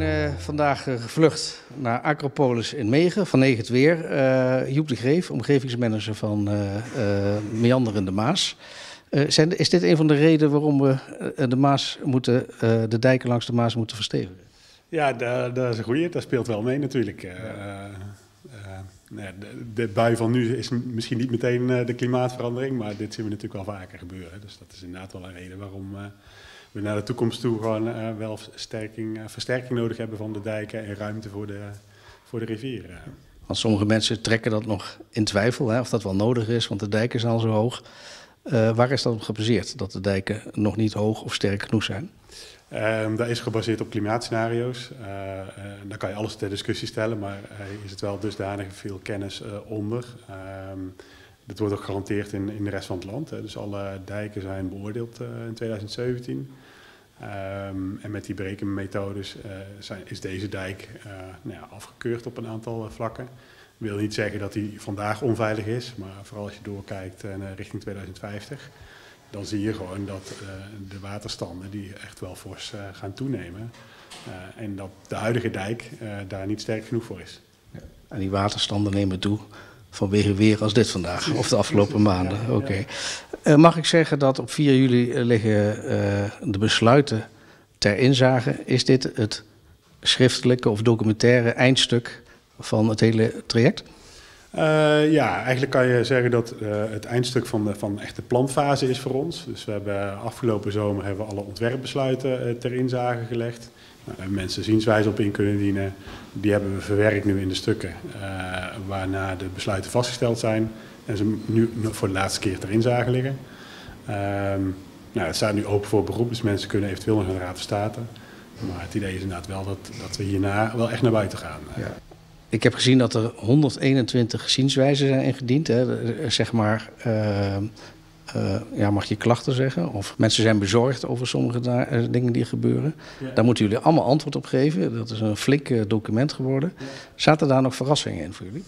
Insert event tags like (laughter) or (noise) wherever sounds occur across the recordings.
zijn uh, vandaag uh, gevlucht naar Acropolis in Megen, vanwege het weer. Uh, Joep de Greef, omgevingsmanager van Meanderende Maas. Zijn, is dit een van de redenen waarom we de, Maas moeten, de dijken langs de Maas moeten verstevigen? Ja, dat is een goeie. Dat speelt wel mee natuurlijk. Nou de, de, bui van nu is misschien niet meteen de klimaatverandering, maar dit zien we natuurlijk wel vaker gebeuren. Dus dat is inderdaad wel een reden waarom we naar de toekomst toe gewoon uh, wel versterking, uh, versterking nodig hebben van de dijken en ruimte voor de, voor de rivieren. Want sommige mensen trekken dat nog in twijfel, hè, of dat wel nodig is, want de dijken zijn al zo hoog. Uh, waar is dat op gebaseerd, dat de dijken nog niet hoog of sterk genoeg zijn? Um, dat is gebaseerd op klimaatscenario's. Uh, uh, daar kan je alles ter discussie stellen, maar is het wel dusdanig veel kennis onder. Um, dat wordt ook gehanteerd in, in de rest van het land. Hè. Dus alle dijken zijn beoordeeld in 2017. Um, en met die berekenmethodes uh, zijn, is deze dijk uh, nou ja, afgekeurd op een aantal uh, vlakken. Dat wil niet zeggen dat hij vandaag onveilig is, maar vooral als je doorkijkt richting 2050, dan zie je gewoon dat de waterstanden die echt wel fors gaan toenemen. en dat de huidige dijk daar niet sterk genoeg voor is. En die waterstanden nemen toe vanwege weer als dit vandaag, of de afgelopen maanden. Oké. Uh, mag ik zeggen dat op 4 juli eh, liggen uh, de besluiten ter inzage. Is dit het schriftelijke of documentaire eindstuk van het hele traject? Uh, ja, eigenlijk kan je zeggen dat het eindstuk van de, van echt de planfase is voor ons. Dus we hebben afgelopen zomer hebben we alle ontwerpbesluiten ter inzage gelegd. Hebben mensen zienswijze op in kunnen dienen. Die hebben we verwerkt nu in de stukken uh, waarna de besluiten vastgesteld zijn. En ze nu voor de laatste keer erin zagen liggen. Um, nou, het staat nu open voor beroep, dus mensen kunnen eventueel nog naar de Raad van State. Maar het idee is inderdaad wel dat, dat we hierna wel echt naar buiten gaan. Ja. Ik heb gezien dat er 121 zienswijzen zijn ingediend. Hè. Zeg maar, uh, uh, ja, mag je klachten zeggen? Of mensen zijn bezorgd over sommige uh, dingen die gebeuren. Ja. Daar moeten jullie allemaal antwoord op geven. Dat is een flink uh, document geworden. Ja. Zaten daar nog verrassingen in voor jullie?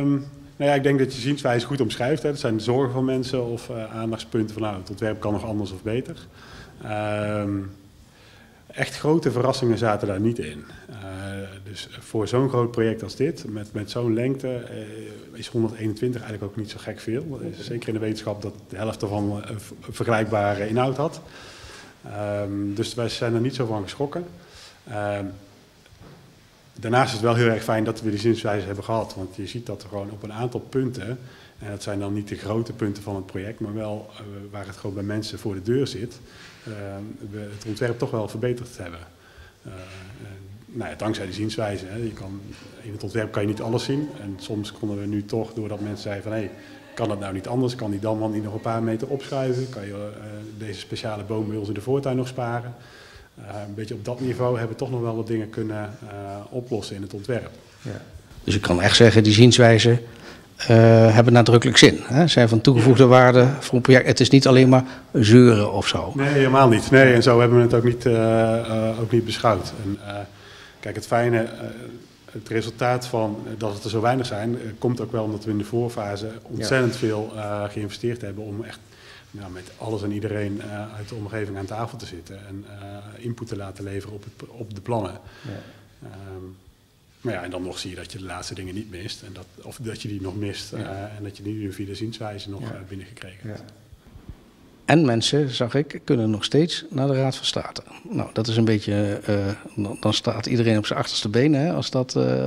Um, nou ja, ik denk dat je zienswijze goed omschrijft. Hè. Dat zijn de zorgen van mensen of aandachtspunten van nou, het ontwerp kan nog anders of beter. Um, echt grote verrassingen zaten daar niet in. Uh, dus voor zo'n groot project als dit, met, met zo'n lengte, uh, is 121 eigenlijk ook niet zo gek veel. Zeker in de wetenschap dat de helft ervan een vergelijkbare inhoud had. Um, dus wij zijn er niet zo van geschrokken. Um, daarnaast is het wel heel erg fijn dat we die zinswijze hebben gehad. Want je ziet dat er gewoon op een aantal punten, en dat zijn dan niet de grote punten van het project, maar wel waar het gewoon bij mensen voor de deur zit, we het ontwerp toch wel verbeterd hebben. Uh, nou ja, dankzij die zienswijze. Hè. Je kan, in het ontwerp kan je niet alles zien. En soms konden we nu toch, doordat mensen zeiden van hey, kan dat nou niet anders? Kan die damman niet nog een paar meter opschuiven? Kan je deze speciale boom bij ons in de voortuin nog sparen? Een beetje op dat niveau hebben we toch nog wel wat dingen kunnen oplossen in het ontwerp. Ja. Dus ik kan echt zeggen, die zienswijze hebben nadrukkelijk zin. Hè? Zijn van toegevoegde waarde voor een project. Het is niet alleen maar zeuren of zo. Nee, helemaal niet. Nee, en zo hebben we het ook niet, ook niet beschouwd. En, kijk, het fijne het resultaat van dat het er zo weinig zijn, komt ook wel omdat we in de voorfase ontzettend ja. veel uh, geïnvesteerd hebben om echt nou, met alles en iedereen uh, uit de omgeving aan tafel te zitten en uh, input te laten leveren op, het, op de plannen. Ja. Um, maar ja, en dan nog zie je dat je de laatste dingen niet mist. En dat, of dat je die nog mist. Ja. Uh, en dat je die nu via de zienswijze nog ja. binnengekregen hebt. En mensen, zag ik, kunnen nog steeds naar de Raad van State. Nou, dat is een beetje. Uh, dan staat iedereen op zijn achterste benen hè, als, dat, uh,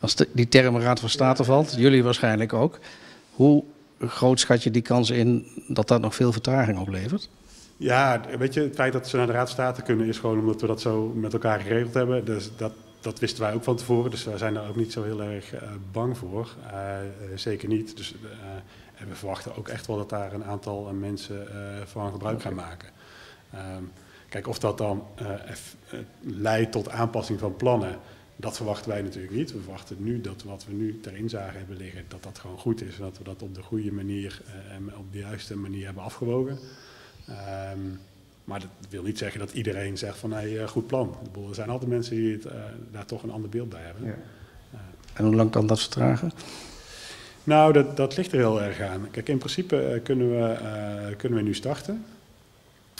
als de, die term Raad van State valt. Jullie waarschijnlijk ook. Hoe groot schat je die kans in dat dat nog veel vertraging oplevert? Ja, weet je, het feit dat ze naar de Raad van State kunnen is gewoon omdat we dat zo met elkaar geregeld hebben. Dus dat, dat wisten wij ook van tevoren, dus wij zijn daar ook niet zo heel erg uh, bang voor. Uh, zeker niet. Dus, en we verwachten ook echt wel dat daar een aantal mensen van gebruik gaan maken. Um, kijk, of dat dan leidt tot aanpassing van plannen, dat verwachten wij natuurlijk niet. We verwachten nu dat wat we nu ter inzage hebben liggen, dat dat gewoon goed is. En dat we dat op de goede manier en op de juiste manier hebben afgewogen. Um, maar dat wil niet zeggen dat iedereen zegt van hey, goed plan. Er zijn altijd mensen die het, uh, daar toch een ander beeld bij hebben. Ja. Uh, en hoe lang kan dat vertragen? Nou, dat, dat ligt er heel erg aan. Kijk, in principe kunnen, we, kunnen we nu starten.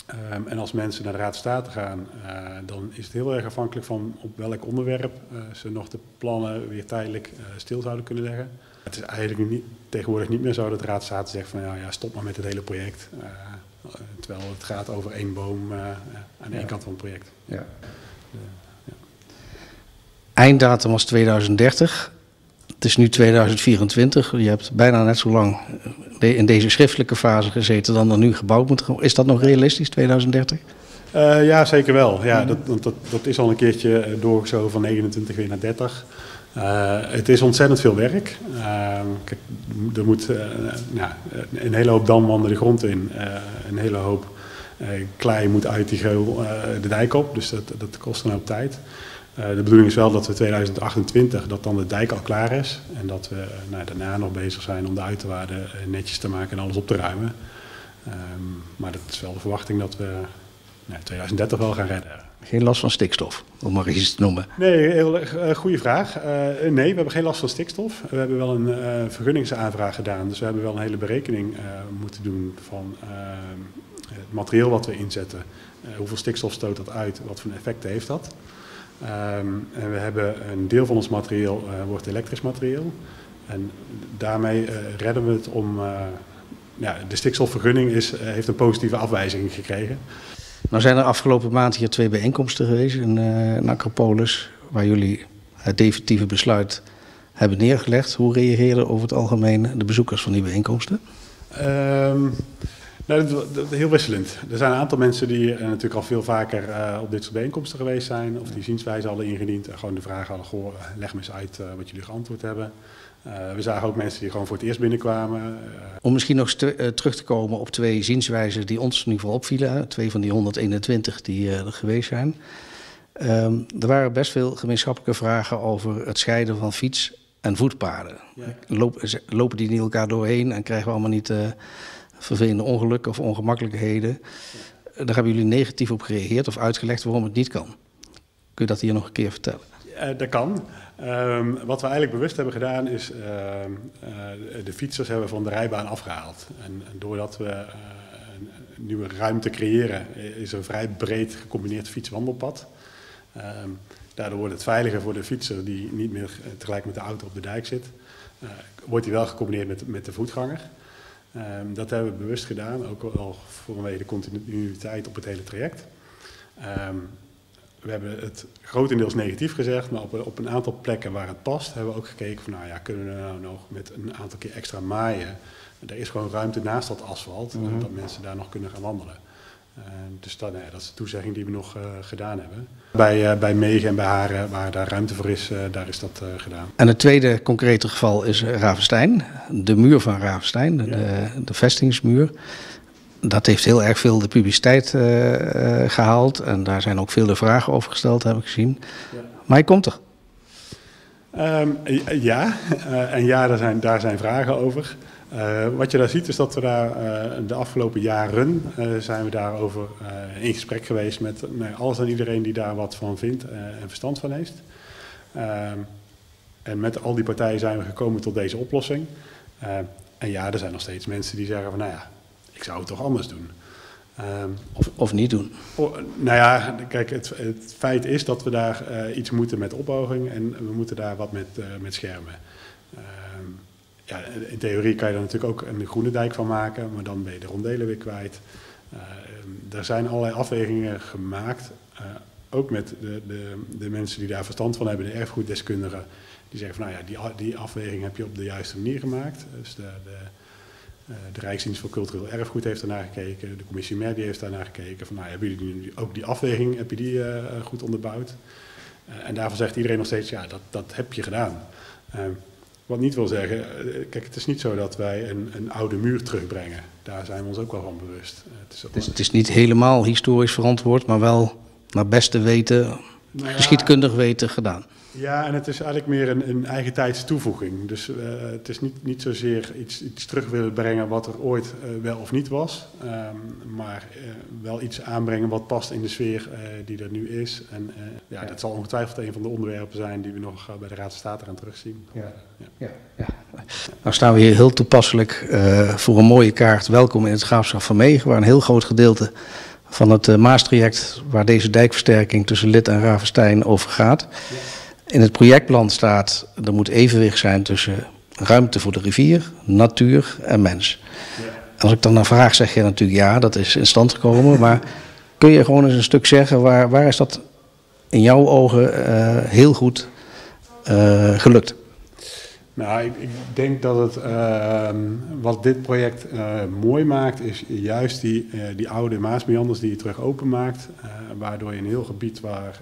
Ehm, en als mensen naar de Raad van State gaan, uh, dan is het heel erg afhankelijk van op welk onderwerp uh, ze nog de plannen weer tijdelijk uh, stil zouden kunnen leggen. Het is eigenlijk niet, tegenwoordig niet meer zo dat de Raad van State zegt van ja, ja stop maar met het hele project. Terwijl het gaat over één boom aan de ja. ene kant van het project. Ja. ja. Einddatum was 2030. Het is nu 2024. Je hebt bijna net zo lang in deze schriftelijke fase gezeten dan er nu gebouwd moet worden. Is dat nog realistisch, 2030? Uh, ja, zeker wel. Ja, dat, dat, dat is al een keertje doorgeschoven van 29 weer naar 30. Uh, het is ontzettend veel werk. Kijk, er moet uh, nou, een hele hoop damwanden de grond in. een hele hoop klei moet uit die geul de dijk op. Dus dat, dat kost een hoop tijd. De bedoeling is wel dat we 2028, dat dan de dijk al klaar is. En dat we nou, daarna nog bezig zijn om de uiterwaarden netjes te maken en alles op te ruimen. Um, maar dat is wel de verwachting dat we nou, 2030 wel gaan redden. Geen last van stikstof, om maar iets te noemen. Nee, heel uh, goede vraag. Uh, nee, we hebben geen last van stikstof. We hebben wel een uh, vergunningsaanvraag gedaan. Dus we hebben wel een hele berekening moeten doen van het materieel wat we inzetten. hoeveel stikstof stoot dat uit? Wat voor effecten heeft dat? Um, en we hebben een deel van ons materieel wordt elektrisch materieel. En daarmee redden we het om. Ja, de stikstofvergunning is, heeft een positieve afwijzing gekregen. Nou zijn er afgelopen maand hier twee bijeenkomsten geweest in, in Acropolis, waar jullie het definitieve besluit hebben neergelegd. Hoe reageerden over het algemeen de bezoekers van die bijeenkomsten? Um, nou, dat, dat, heel wisselend. Er zijn een aantal mensen die uh, natuurlijk al veel vaker uh, op dit soort bijeenkomsten geweest zijn. Of die zienswijze hadden ingediend. En gewoon de vraag hadden, goh, leg me eens uit uh, wat jullie geantwoord hebben. We zagen ook mensen die gewoon voor het eerst binnenkwamen. Om misschien nog terug te komen op twee zienswijzen die ons in ieder geval opvielen. Twee van die 121 die er geweest zijn. Um, er waren best veel gemeenschappelijke vragen over het scheiden van fiets en voetpaden. Ja. Lopen, lopen die niet elkaar doorheen en krijgen we allemaal niet vervelende ongelukken of ongemakkelijkheden. Daar hebben jullie negatief op gereageerd of uitgelegd waarom het niet kan. Kun je dat hier nog een keer vertellen? Uh, dat kan. Um, wat we eigenlijk bewust hebben gedaan is uh, uh, de fietsers hebben van de rijbaan afgehaald. En, doordat we een nieuwe ruimte creëren, is er een vrij breed gecombineerd fietswandelpad. Um, daardoor wordt het veiliger voor de fietser die niet meer tegelijk met de auto op de dijk zit. wordt hij wel gecombineerd met, met de voetganger. Dat hebben we bewust gedaan, ook al vanwege de continuïteit op het hele traject. We hebben het grotendeels negatief gezegd, maar op, op, een aantal plekken waar het past, hebben we ook gekeken van, nou ja, kunnen we nou nog met een aantal keer extra maaien. Er is gewoon ruimte naast dat asfalt, mm -hmm. dat mensen daar nog kunnen gaan wandelen. Uh, dus dat, nee, dat is de toezegging die we nog uh, gedaan hebben. Bij, uh, bij Megen en bij Haren, waar daar ruimte voor is, daar is dat gedaan. En het tweede concrete geval is Ravenstein. De muur van Ravenstein, ja. de, de vestingsmuur. Dat heeft heel erg veel de publiciteit gehaald. En daar zijn ook veel de vragen over gesteld, heb ik gezien. Ja. Maar hij komt er. Um, ja, en ja, daar zijn, daar zijn vragen over. Wat je daar ziet is dat we daar de afgelopen jaren zijn we daarover in gesprek geweest met nou, alles en iedereen die daar wat van vindt en verstand van heeft. Ehm, en met al die partijen zijn we gekomen tot deze oplossing. en ja, er zijn nog steeds mensen die zeggen van nou ja, ik zou het toch anders doen. Um, of, of, niet doen? Oh, nou ja, kijk, het, het, feit is dat we daar iets moeten met ophoging en we moeten daar wat met, met schermen. Um, ja, in theorie kan je er natuurlijk ook een groene dijk van maken, maar dan ben je de rondelen weer kwijt. Uh, er zijn allerlei afwegingen gemaakt, uh, ook met de, de, de, mensen die daar verstand van hebben, de erfgoeddeskundigen, die zeggen van nou ja, die, die afweging heb je op de juiste manier gemaakt. Dus de, de, de Rijksdienst voor Cultureel Erfgoed heeft daarnaar gekeken, de commissie MER heeft daarnaar gekeken. Van nou, hebben jullie ook die afweging, heb je die goed onderbouwd? en daarvan zegt iedereen nog steeds, ja, dat, dat heb je gedaan. Wat niet wil zeggen, eh, kijk, het is niet zo dat wij een, een oude muur terugbrengen. Daar zijn we ons ook wel van bewust. Eh, het is, is, het is niet helemaal historisch verantwoord, maar wel naar beste weten, nou ja, geschiedkundig weten gedaan. Ja, en het is eigenlijk meer een, een eigen tijds toevoeging. Dus uh, het is niet, niet zozeer iets, iets terug willen brengen wat er ooit uh, wel of niet was. Um, maar uh, wel iets aanbrengen wat past in de sfeer die er nu is. En ja, ja, dat zal ongetwijfeld een van de onderwerpen zijn die we nog bij de Raad van State gaan terugzien. Ja. Ja. Ja. Nou staan we hier heel toepasselijk voor een mooie kaart. Welkom in het Graafschap van Megen, waar een heel groot gedeelte van het Maastraject waar deze dijkversterking tussen Lid en Ravenstein over gaat. In het projectplan staat er moet evenwicht zijn tussen ruimte voor de rivier, natuur en mens. Als ik dan naar vraag, zeg je natuurlijk ja, dat is in stand gekomen. Maar kun je gewoon eens een stuk zeggen, waar, waar is dat in jouw ogen uh, heel goed uh, gelukt? Nou, ik, ik, denk dat het, uh, wat dit project mooi maakt, is juist die, die oude Maasmeanders die je terug openmaakt. waardoor je een heel gebied waar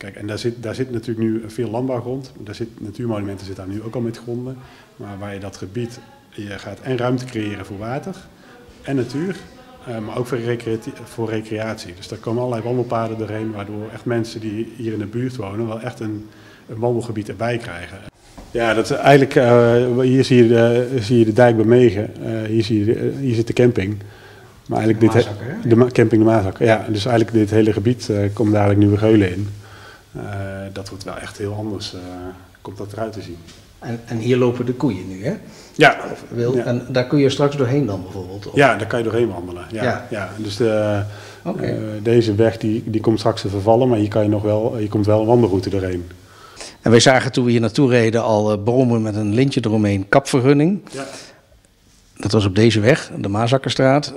Kijk, en daar zit, daar zit natuurlijk nu veel landbouwgrond. Daar zit, natuurmonumenten zitten daar nu ook al met gronden. Maar waar je dat gebied, je gaat en ruimte creëren voor water en natuur. Uh, maar ook voor, voor, recreatie. Dus daar komen allerlei wandelpaden doorheen, waardoor echt mensen die hier in de buurt wonen wel echt een, een wandelgebied erbij krijgen. Ja, dat is eigenlijk, uh, hier zie je, de, zie je de dijk bij Megen, uh, hier, zie je, hier zit de camping. Maar eigenlijk de dit, de camping de Maasakker, ja. Dus eigenlijk dit hele gebied komt dadelijk nieuwe geulen in. Uh, dat wordt wel echt heel anders, uh, komt dat eruit te zien. En, en, hier lopen de koeien nu, hè? Ja. Wil, ja. En daar kun je straks doorheen dan bijvoorbeeld? Of? Ja, daar kan je doorheen wandelen. Ja, ja. ja. Dus de, okay. uh, deze weg die, die komt straks te vervallen, maar hier kan je nog wel, je komt wel een wandelroute doorheen. En wij zagen toen we hier naartoe reden al bomen met een lintje eromheen, kapvergunning. Ja. Dat was op deze weg, de Maazakkerstraat.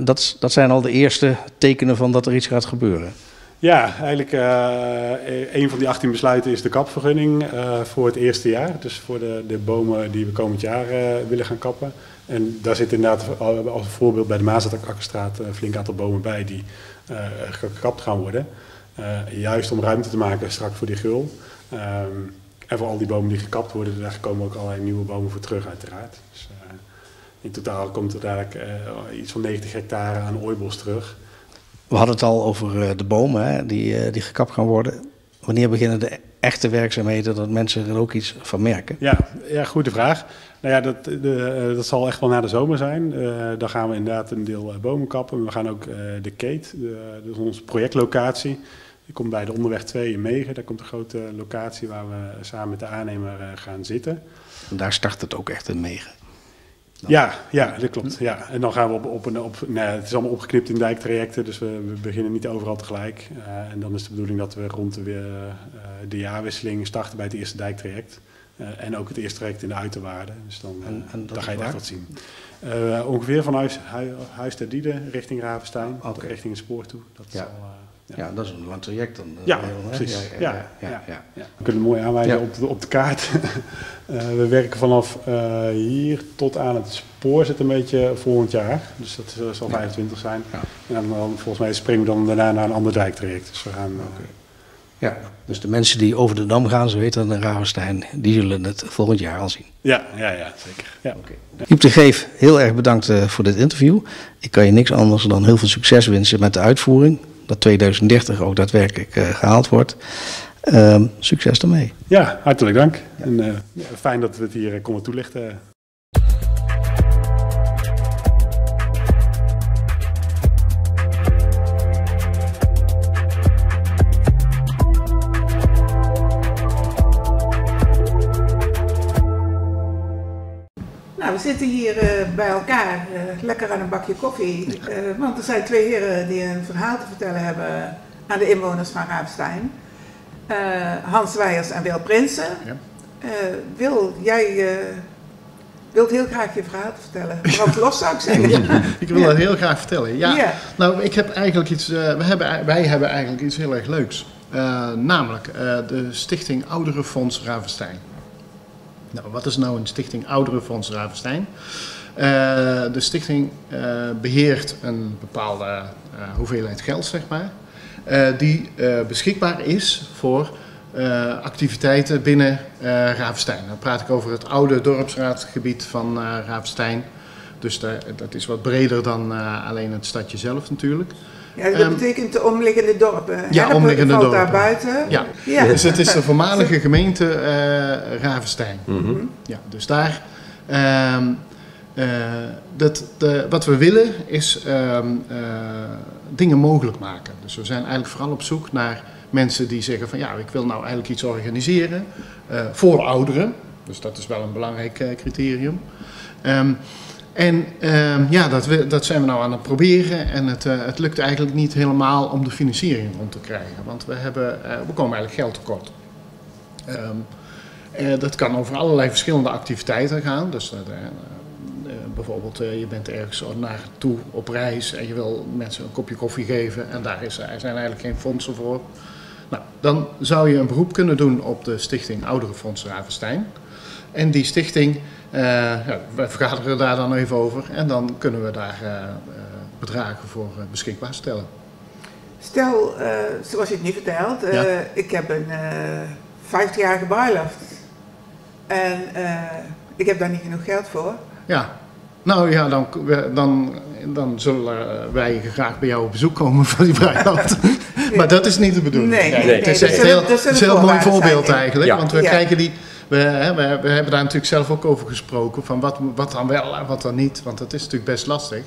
dat, dat zijn al de eerste tekenen van dat er iets gaat gebeuren. Ja, eigenlijk uh, een van die 18 besluiten is de kapvergunning uh, voor het eerste jaar. Dus voor de, de bomen die we komend jaar uh, willen gaan kappen. En daar zit inderdaad als voorbeeld bij de Maasakkerstraat een flink aantal bomen bij die gekapt gaan worden. juist om ruimte te maken straks voor die gul. Um, en voor al die bomen die gekapt worden, daar komen ook allerlei nieuwe bomen voor terug uiteraard. Dus, in totaal komt er eigenlijk iets van 90 hectare aan ooibos terug. We hadden het al over eh, de bomen hè, die, eh, die gekapt gaan worden. Wanneer beginnen de echte werkzaamheden dat mensen er ook iets van merken? Ja, ja goede vraag. Nou ja, dat, de, dat zal echt wel na de zomer zijn. Uh, dan gaan we inderdaad een deel bomen kappen. We gaan ook uh, de Kate, dat is onze projectlocatie. Die komt bij de Onderweg 2 in Megen. Daar komt een grote locatie waar we samen met de aannemer gaan zitten. En daar start het ook echt in Megen? Ja, ja, dat klopt. Ja. En dan gaan we op, op een. Op, nee, het is allemaal opgeknipt in dijktrajecten, dus we, we beginnen niet overal tegelijk. Uh, en dan is de bedoeling dat we rond de, uh, de jaarwisseling starten bij het eerste dijktraject. Uh, en ook het eerste traject in de uiterwaarden. Dus dan, en, en dan ga je echt wat zien. ongeveer van huis, huis, huis ter Diede richting Ravenstein, okay. richting het spoor toe. Dat ja. Zal, ja. Ja. dat is een lang traject dan. Ja, precies. Ja, ja, ja, ja, We kunnen mooi aanwijzen op, de, op de kaart. uh, (laughs) we werken vanaf uh, hier tot aan het spoor zit een beetje volgend jaar. Dus dat uh, zal 25 zijn. En dan, dan, volgens mij springen we dan daarna naar een ander dijktraject. Dus we gaan... Okay. Ja, dus de mensen die over de Dam gaan, ze weten in Ravenstein, die zullen het volgend jaar al zien. Ja, ja, ja zeker. Ja. Okay. Joep de Geef, heel erg bedankt voor dit interview. Ik kan je niks anders dan heel veel succes wensen met de uitvoering dat 2030 ook daadwerkelijk uh, gehaald wordt. Uh, succes ermee. Ja, hartelijk dank. Ja. En uh, fijn dat we het hier konden toelichten. Zitten hier uh, bij elkaar, uh, lekker aan een bakje koffie. Uh, want er zijn twee heren die een verhaal te vertellen hebben aan de inwoners van Raafstein. Hans Weijers en Wil Prinsen. Ja. Wil, jij wilt heel graag je verhaal vertellen. Brand (laughs) los zou ik zeggen. ik wil ja. dat heel graag vertellen. Ja. ja. Nou, ik heb eigenlijk iets, we hebben, wij hebben eigenlijk iets heel erg leuks. namelijk de Stichting Ouderenfonds Ravenstein. Nou, wat is nou een stichting Ouderenfonds Ravenstein? Uh, de stichting uh, beheert een bepaalde uh, hoeveelheid geld, zeg maar, die beschikbaar is voor activiteiten binnen Ravenstein. Dan praat ik over het oude dorpsraadgebied van Ravenstein. Dus daar, dat is wat breder dan alleen het stadje zelf natuurlijk. Ja, dat um, betekent de omliggende dorpen. Ja, omliggende dorpen. daar buiten. Ja. ja. dus het is de voormalige gemeente uh, Ravenstein. Mm -hmm. Ja, dus daar... Um, uh, dat, de, wat we willen is um, uh, dingen mogelijk maken. Dus we zijn eigenlijk vooral op zoek naar mensen die zeggen van ja, ik wil nou eigenlijk iets organiseren voor ouderen. Dus dat is wel een belangrijk criterium. Um, En ehm, ja, dat, we, dat zijn we nou aan het proberen. En het, uh, het lukt eigenlijk niet helemaal om de financiering rond te krijgen. Want we, hebben, we komen eigenlijk geld tekort. Um, dat kan over allerlei verschillende activiteiten gaan. Dus bijvoorbeeld, je bent ergens naartoe op reis en je wil mensen een kopje koffie geven. En daar, is, zijn eigenlijk geen fondsen voor. Nou, dan zou je een beroep kunnen doen op de stichting Ouderenfonds Ravenstein. En die stichting uh, ja, wij vergaderen daar dan even over en dan kunnen we daar uh, bedragen voor beschikbaar stellen. Stel, zoals je het nu vertelt, ja. ik heb een 50-jarige bruiloft en ik heb daar niet genoeg geld voor. Ja, nou ja, dan, dan, dan zullen wij graag bij jou op bezoek komen voor die bruiloft. (laughs) maar dat is niet de bedoeling. Nee, nee, nee. Het is, nee, een heel, het is een heel mooi voorbeeld eigenlijk, ja. want we ja. krijgen die we, hè, we, we, hebben daar natuurlijk zelf ook over gesproken, van wat, wat dan wel en wat dan niet, want dat is natuurlijk best lastig.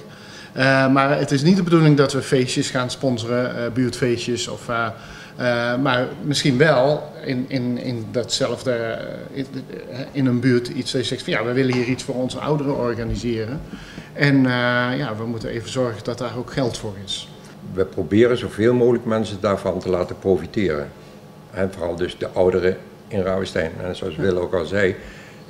Uh, maar het is niet de bedoeling dat we feestjes gaan sponsoren, uh, buurtfeestjes of... Uh, maar misschien wel in, in, in datzelfde, in, in, een buurt iets dat je zegt van ja, we willen hier iets voor onze ouderen organiseren. En ja, we moeten even zorgen dat daar ook geld voor is. We proberen zoveel mogelijk mensen daarvan te laten profiteren. En vooral dus de ouderen in Rauwestein. En zoals Wil ook al zei,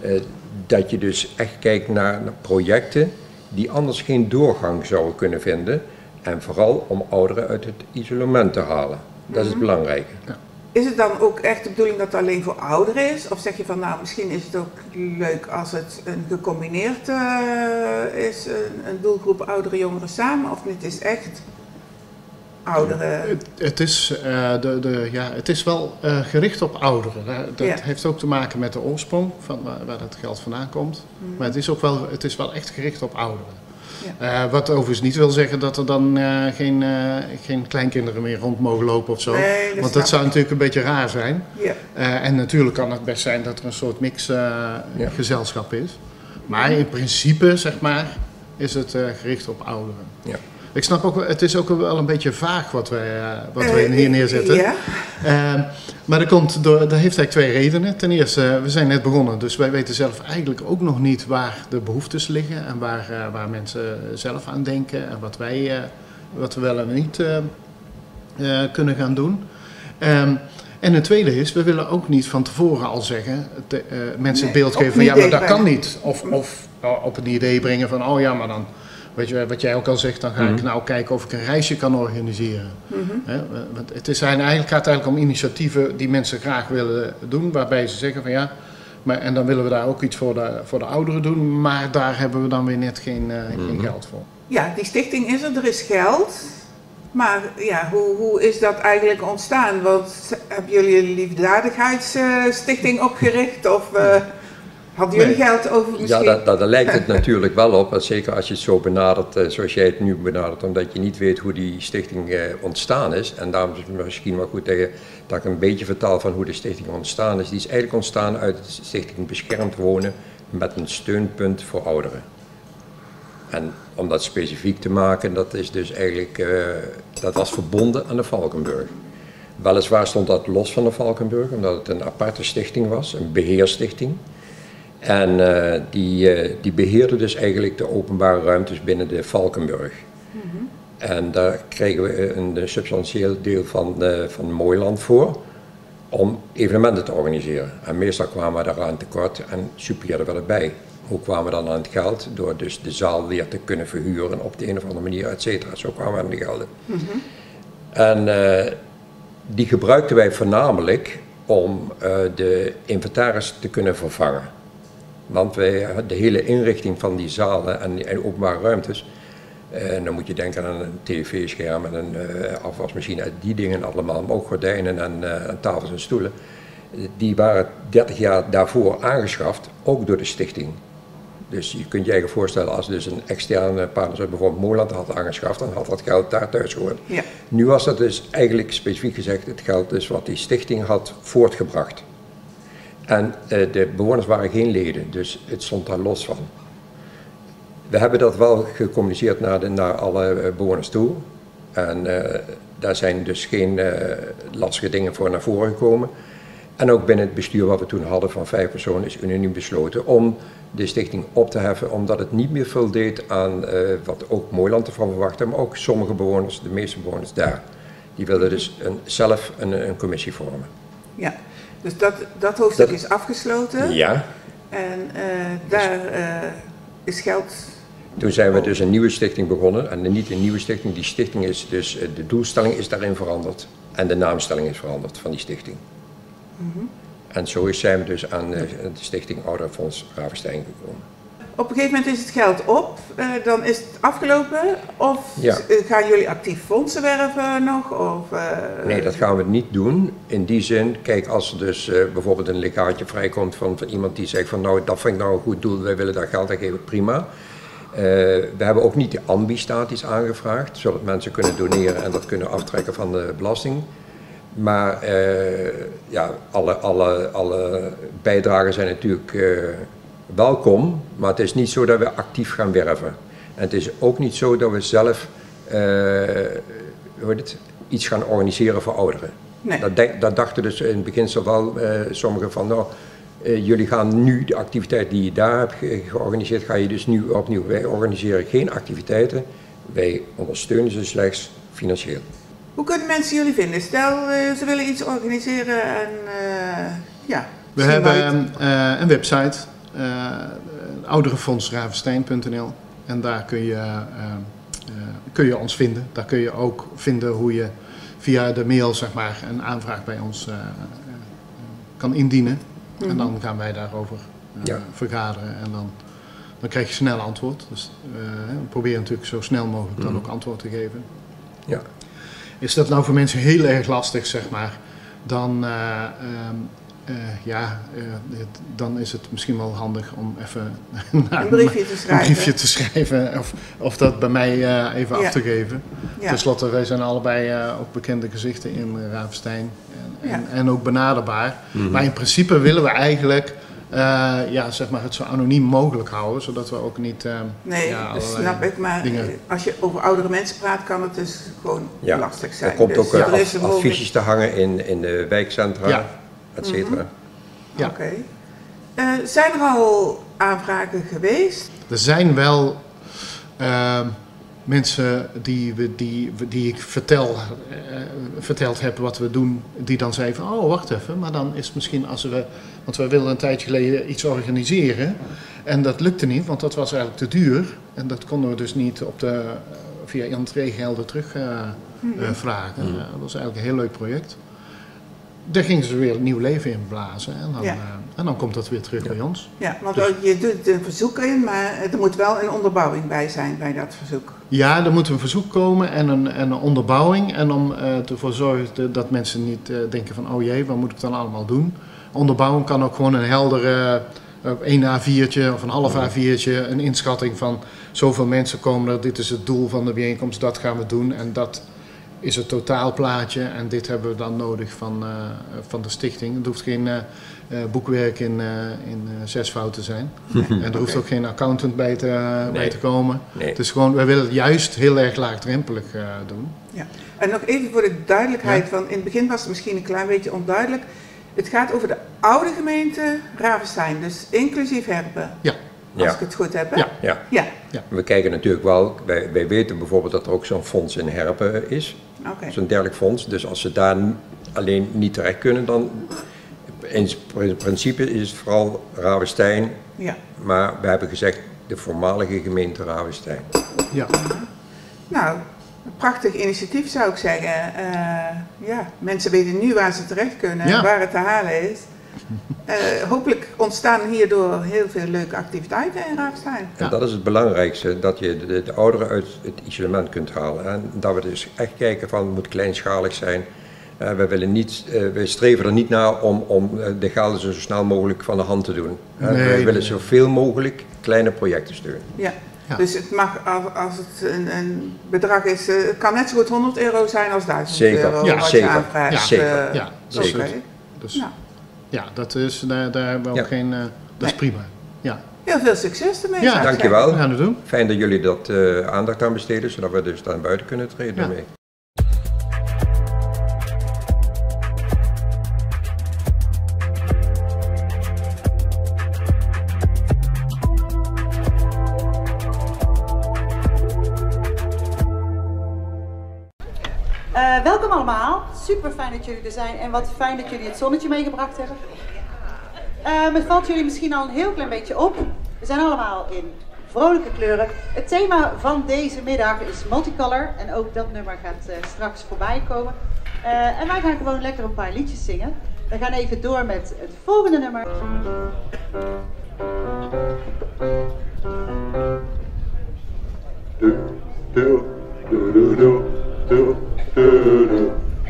eh, dat je dus echt kijkt naar, projecten die anders geen doorgang zouden kunnen vinden. En vooral om ouderen uit het isolement te halen. Dat is het belangrijke. Ja. Is het dan ook echt de bedoeling dat het alleen voor ouderen is? Of zeg je van nou, misschien is het ook leuk als het een gecombineerd uh, is, een, een, doelgroep ouderen, jongeren samen? Of het is echt ouderen? Het, het is, uh, de, de, ja, het is wel uh, gericht op ouderen. Dat ja. heeft ook te maken met de oorsprong van waar, waar dat geld vandaan komt. Mm. Maar het is ook wel, het is wel echt gericht op ouderen. Ja. Uh, wat overigens niet wil zeggen dat er dan geen, geen kleinkinderen meer rond mogen lopen of zo. Nee, dat Want dat zou natuurlijk een beetje raar zijn. Ja. en natuurlijk kan het best zijn dat er een soort mix gezelschap is. Maar in principe, zeg maar, is het gericht op ouderen. Ik snap ook, het is ook wel een beetje vaag wat wij, uh, wat wij hier neerzetten. Ja. Uh, maar dat, komt door, dat heeft eigenlijk twee redenen. Ten eerste, we zijn net begonnen, dus wij weten zelf eigenlijk ook nog niet waar de behoeftes liggen en waar, waar mensen zelf aan denken en wat wij wat we wel en niet kunnen gaan doen. Um, en het tweede is, we willen ook niet van tevoren al zeggen, te, mensen nee, het beeld geven van ja, maar dat kan niet. Of, of op een idee brengen van oh ja, maar dan Weet je, wat jij ook al zegt, dan ga ik nou kijken of ik een reisje kan organiseren. -hmm. want het is eigenlijk, gaat eigenlijk om initiatieven die mensen graag willen doen, waarbij ze zeggen van ja, maar, en dan willen we daar ook iets voor de, voor de ouderen doen, maar daar hebben we dan weer net geen, uh, -hmm. geen geld voor. Ja, die stichting is er, er is geld. Maar ja, hoe, hoe is dat eigenlijk ontstaan? Want hebben jullie een liefdadigheidsstichting opgericht? Of, uh, Hadden jullie geld over misschien? Ja, daar, lijkt het (laughs) natuurlijk wel op. Zeker als je het zo benadert eh, zoals jij het nu benadert. Omdat je niet weet hoe die stichting eh, ontstaan is. En daarom is het misschien wel goed dat, je, dat ik een beetje vertaal van hoe de stichting ontstaan is. Die is eigenlijk ontstaan uit de stichting Beschermd Wonen met een steunpunt voor ouderen. En om dat specifiek te maken, dat is dus eigenlijk, uh, dat was verbonden aan de Valkenburg. Weliswaar stond dat los van de Valkenburg, omdat het een aparte stichting was, een beheerstichting. En uh, die, uh, die beheerde dus eigenlijk de openbare ruimtes binnen de Valkenburg. Mm -hmm. En daar kregen we een, een substantieel deel van, uh, van Mooiland voor om evenementen te organiseren. En meestal kwamen we daaraan tekort en supplieerden we erbij. Hoe kwamen we dan aan het geld? Door dus de zaal weer te kunnen verhuren op de een of andere manier, et cetera. Zo kwamen we aan de gelden. Mm -hmm. En die gebruikten wij voornamelijk om de inventaris te kunnen vervangen. Want wij, de hele inrichting van die zalen en, en openbare ruimtes, en eh, dan moet je denken aan een tv-scherm en een uh, afwasmachine, die dingen allemaal, maar ook gordijnen en, uh, en tafels en stoelen. Die waren 30 jaar daarvoor aangeschaft, ook door de stichting. Dus je kunt je eigen voorstellen, als dus een externe partner zoals bijvoorbeeld Moorland had aangeschaft, dan had dat geld daar thuis gehoord. Ja. Nu was dat dus eigenlijk specifiek gezegd het geld dus wat die stichting had voortgebracht. En uh, de bewoners waren geen leden, dus het stond daar los van. We hebben dat wel gecommuniceerd naar, naar alle eh, bewoners toe. En uh, daar zijn dus geen lastige dingen voor naar voren gekomen. En ook binnen het bestuur wat we toen hadden van vijf personen is unaniem besloten om de stichting op te heffen, omdat het niet meer voldeed aan wat ook Mooiland ervan verwachtte, maar ook sommige bewoners, de meeste bewoners daar. Die wilden dus een, zelf een, een, commissie vormen. Ja, dus dat, dat hoofdstuk is afgesloten. Ja. En uh, daar uh, is geld toen zijn we dus een nieuwe stichting begonnen. En niet een nieuwe stichting, die stichting is dus, de doelstelling is daarin veranderd. En de naamstelling is veranderd van die stichting. Mm En zo zijn we dus aan de stichting Ouderenfonds Ravenstein gekomen. Op een gegeven moment is het geld op, uh, dan is het afgelopen? Of gaan jullie actief fondsen werven nog? Of, uh... Nee, dat gaan we niet doen. In die zin, kijk, als er dus uh, bijvoorbeeld een legaatje vrijkomt van, van, iemand die zegt van nou, dat vind ik nou een goed doel, wij willen daar geld aan geven, prima. we hebben ook niet de ambi-status aangevraagd, zodat mensen kunnen doneren en dat kunnen aftrekken van de belasting. Maar ja, alle, alle, alle bijdragen zijn natuurlijk welkom, maar het is niet zo dat we actief gaan werven. En het is ook niet zo dat we zelf uh, hoe het, iets gaan organiseren voor ouderen. Nee. Dat, dat, dachten dus in het beginsel wel uh, sommigen van, nou, uh, jullie gaan nu de activiteit die je daar hebt georganiseerd, ga je dus nu opnieuw. Wij organiseren geen activiteiten, wij ondersteunen ze slechts financieel. Hoe kunnen mensen jullie vinden? Stel, ze willen iets organiseren en ja. We hebben een website uh, ouderenfondsravenstein.nl. En daar kun je, uh, kun je ons vinden. Daar kun je ook vinden hoe je via de mail zeg maar, een aanvraag bij ons kan indienen. En mhm. dan gaan wij daarover vergaderen. En dan, dan krijg je snel antwoord. Dus we proberen natuurlijk zo snel mogelijk dan mhm. ook antwoord te geven. Ja. Is dat nou voor mensen heel erg lastig, zeg maar, dan ehm, uh, ja, uh, dan is het misschien wel handig om even (laughs) een briefje te schrijven, een briefje te schrijven of, of dat bij mij uh, even ja. af te geven. Ja. Ten slotte, wij zijn allebei ook bekende gezichten in Ravenstein en, en, en, ook benaderbaar. Mm -hmm. Maar in principe willen we eigenlijk ja, zeg maar het zo anoniem mogelijk houden, zodat we ook niet. nee, ja, dat snap ik. Maar dingen... als je over oudere mensen praat, kan het dus gewoon lastig zijn. Er komt dus ook dus affiches te hangen in, in de wijkcentra et cetera. Ja. Oké. Uh, zijn er al aanvragen geweest? Er zijn wel uh, mensen die, we, die, die ik vertel, uh, verteld heb wat we doen, die dan zeiden van, oh wacht even, maar dan is het misschien als we, want we wilden een tijd geleden iets organiseren en dat lukte niet, want dat was eigenlijk te duur en dat konden we dus niet op de, via entreegelden terugvragen. Uh, vragen. Mm. dat was eigenlijk een heel leuk project daar gingen ze weer nieuw leven in blazen. En dan, ja. uh, en dan komt dat weer terug bij ons. Ja, want dus, je doet een verzoek in, maar er moet wel een onderbouwing bij zijn bij dat verzoek. Ja, er moet een verzoek komen en een, en een onderbouwing. En om uh, ervoor zorgen dat mensen niet uh, denken van, oh jee, wat moet ik dan allemaal doen? Onderbouwing kan ook gewoon een heldere, een A4'tje of een half A4'tje, een inschatting van zoveel mensen komen er, dit is het doel van de bijeenkomst, dat gaan we doen en dat is het totaalplaatje en dit hebben we dan nodig van, uh, van de stichting. Het hoeft geen uh, boekwerk in, in zesvoud te zijn. (laughs) en er hoeft ook geen accountant bij te, nee. bij te komen. Nee. Het is gewoon, wij willen het juist heel erg laagdrempelig doen. Ja. En nog even voor de duidelijkheid, ja. van in het begin was het misschien een klein beetje onduidelijk. Het gaat over de oude gemeente Ravenstein, dus inclusief Herpen. Ja. Als ja. ik het goed heb, hè? Ja. ja. ja. We kijken natuurlijk wel, wij, wij weten bijvoorbeeld dat er ook zo'n fonds in Herpen is. Okay. Zo'n dergelijk fonds. Dus als ze daar alleen niet terecht kunnen, dan in principe is het vooral Ravenstein. Ja. Maar we hebben gezegd de voormalige gemeente Ravenstein. Ja. Nou, een prachtig initiatief zou ik zeggen. Uh, ja, mensen weten nu waar ze terecht kunnen en waar het te halen is. Uh, hopelijk ontstaan hierdoor heel veel leuke activiteiten in Raafstein. En dat is het belangrijkste, dat je de, de, ouderen uit het isolement kunt halen. En dat we dus echt kijken van, het moet kleinschalig zijn. Uh, we, willen niet, uh, we streven er niet naar om, om de gelden zo snel mogelijk van de hand te doen. Nee, we willen zoveel mogelijk kleine projecten steunen. Ja. Ja. Dus het mag, als het een, een, bedrag is, het kan net zo goed 100 euro zijn als 1000 zeker. euro. Ja, wat zeker. Je aanvraagt. Ja, zeker. Ja, zeker. Dus, nou. Ja, dat is, daar, daar hebben we ook geen... Uh, dat nee. is prima. Ja. Heel veel succes ermee. Ja, dankjewel. We gaan het doen. Fijn dat jullie dat uh, aandacht aan besteden, zodat we dus daar buiten kunnen treden ja. mee. super fijn dat jullie er zijn en wat fijn dat jullie het zonnetje meegebracht hebben. Um, het valt jullie misschien al een heel klein beetje op. We zijn allemaal in vrolijke kleuren. Het thema van deze middag is multicolor en ook dat nummer gaat eh, straks voorbij komen. Eh, en wij gaan gewoon lekker een paar liedjes zingen. We gaan even door met het volgende nummer.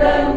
them.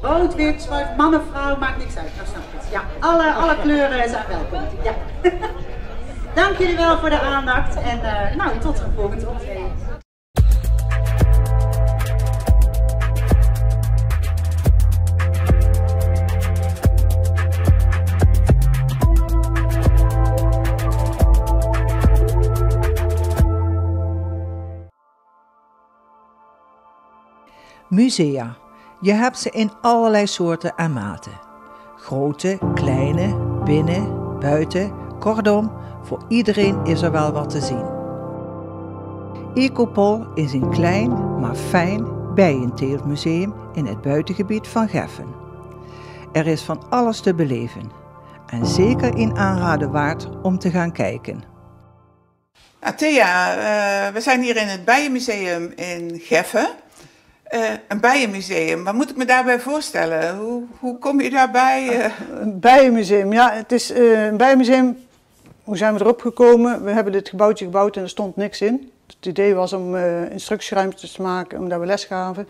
Rood, wit, zwart, man of vrouw, maakt niks uit. Ja, alle, alle kleuren zijn welkom. Ja. (laughs) Dank jullie wel voor de aandacht en eh, nou, tot een volgende optreden. Musea. Je hebt ze in allerlei soorten en maten. Grote, kleine, binnen, buiten, kortom, voor iedereen is er wel wat te zien. Ecopol is een klein, maar fijn bijenteeltmuseum in het buitengebied van Geffen. Er is van alles te beleven en zeker een aanraden waard om te gaan kijken. Nou, eh, we zijn hier in het Bijenmuseum in Geffen. Eh, een bijenmuseum, wat moet ik me daarbij voorstellen? Hoe, hoe kom je daarbij? eh? Een bijenmuseum, ja, het is eh, een bijenmuseum. Hoe zijn we erop gekomen? We hebben dit gebouwtje gebouwd en er stond niks in. Het idee was om eh instructieruimtes te maken, omdat we les gaven.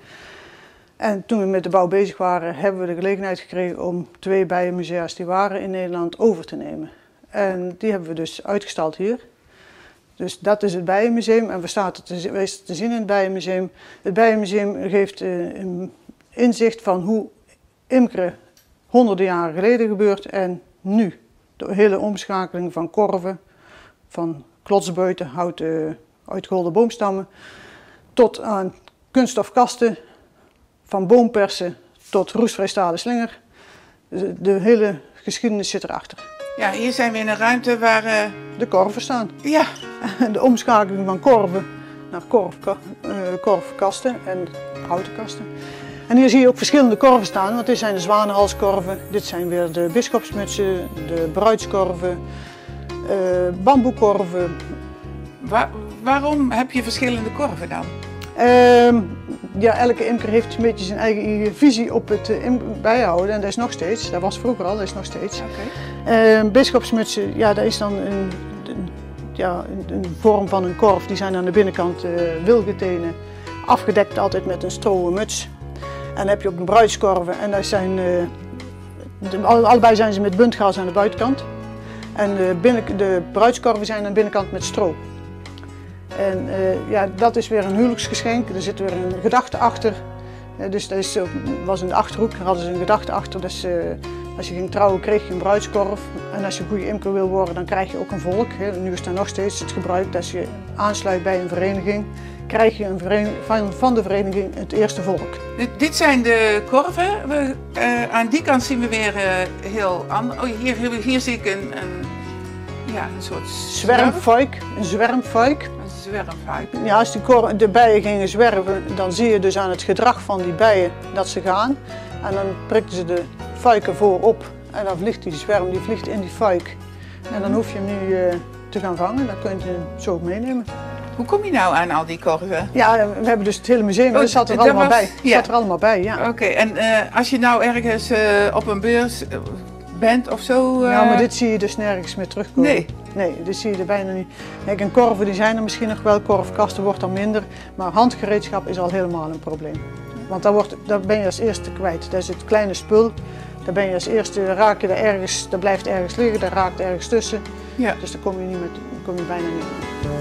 En toen we met de bouw bezig waren, hebben we de gelegenheid gekregen om twee bijenmusea's die waren in Nederland over te nemen. En die hebben we dus uitgestald hier. Dus dat is het Bijenmuseum en we staan te, te zien in het Bijenmuseum. Het Bijenmuseum geeft eh, een inzicht van hoe imkeren honderden jaren geleden gebeurt en nu. De hele omschakeling van korven, van klotsbuiten, houten uitgeholde boomstammen, tot aan kunststofkasten, van boompersen tot roestvrij stalen slinger. De, de hele geschiedenis zit erachter. Ja, hier zijn we in een ruimte waar... eh, De korven staan. ja, (laughs) De omschakeling van korven naar korfka- eh, korfkasten en houten kasten. En hier zie je ook verschillende korven staan, want dit zijn de zwanenhalskorven, dit zijn weer de bischopsmutsen, de bruidskorven, uh, bamboekorven. waarom heb je verschillende korven dan? Uh, ja, elke imker heeft een beetje zijn eigen visie op het uh, bijhouden en dat is nog steeds, dat was vroeger al, dat is nog steeds. Okay. Uh, bischopsmutsen, ja, dat is dan een ja, een, een, vorm van een korf. Die zijn aan de binnenkant uh, wilgetenen, afgedekt altijd met een stroen muts. En dan heb je ook een bruidskorven en dat zijn, de, allebei zijn ze met buntgaas aan de buitenkant. En de, binnen, de bruidskorven zijn aan de binnenkant met stro. En ja, dat is weer een huwelijksgeschenk, er zit weer een gedachte achter. dus dat is, was in de Achterhoek, hadden ze een gedachte achter. Dus, als je ging trouwen kreeg je een bruidskorf. En als je goede imker wil worden, dan krijg je ook een volk. Nu is dat nog steeds het gebruik. Als je aansluit bij een vereniging, krijg je een van de vereniging het eerste volk. Dit, zijn de korven. We, uh, aan die kant zien we weer uh, heel anders. Oh, hier, hier, zie ik een, een, ja, een soort zwermfuik. Een zwermfuik. Een. Ja, als die de bijen gingen zwerven, dan zie je dus aan het gedrag van die bijen dat ze gaan. En dan prikken ze de fuiken voorop. En dan vliegt die zwerm die vliegt in die fuik. En dan hoef je hem nu uh, te gaan vangen. Dan kun je hem zo meenemen. Hoe kom je nou aan al die korven? Ja, we hebben dus het hele museum, oh, dat zat er allemaal bij. Ja. zat er allemaal bij, ja. Oké, en uh, als je nou ergens uh, op een beurs bent of zo... Ja, maar dit zie je dus nergens meer terugkomen. Nee. Nee, dit zie je er bijna niet. Kijk, en korven die zijn er misschien nog wel, korfkasten wordt dan minder. Maar handgereedschap is al helemaal een probleem. Want daar, wordt, daar ben je als eerste kwijt. Dat is het kleine spul. Daar ben je als eerste, raak je er ergens, dat blijft ergens liggen, daar raakt ergens tussen. Ja. Dus daar kom je, niet met, kom je bijna niet mee.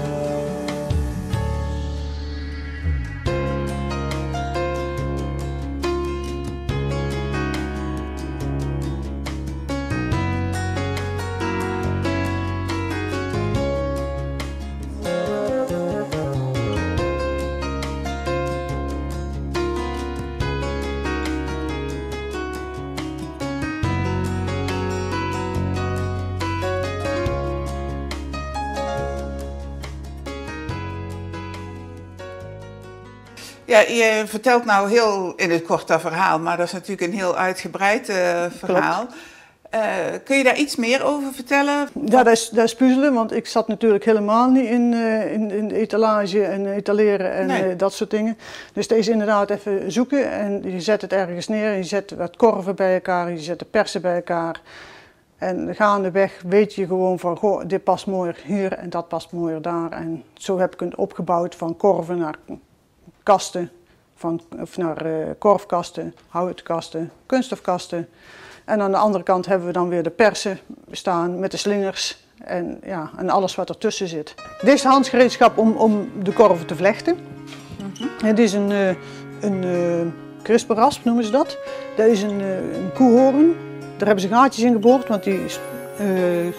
Ja, je vertelt nou heel in het korte verhaal, maar dat is natuurlijk een heel uitgebreid uh, verhaal. Uh, kun je daar iets meer over vertellen? Ja, dat is, dat is puzzelen, want ik zat natuurlijk helemaal niet in, uh, in, in etalage en etaleren en nee. dat soort dingen. Dus dat is inderdaad even zoeken en je zet het ergens neer, je zet wat korven bij elkaar, je zet de persen bij elkaar. En gaandeweg weet je gewoon van, goh, dit past mooier hier en dat past mooier daar. En zo heb ik het opgebouwd van korven naar kasten, van, of naar uh, korfkasten, houtkasten, kunststofkasten. En aan de andere kant hebben we dan weer de persen staan met de slingers en, ja, en alles wat ertussen zit. Dit is de handgereedschap om, om de korven te vlechten. Mm Het is een, uh, een uh, crisperrasp noemen ze dat. Dat is een, een koehoorn. Daar hebben ze gaatjes in geboord, want die uh,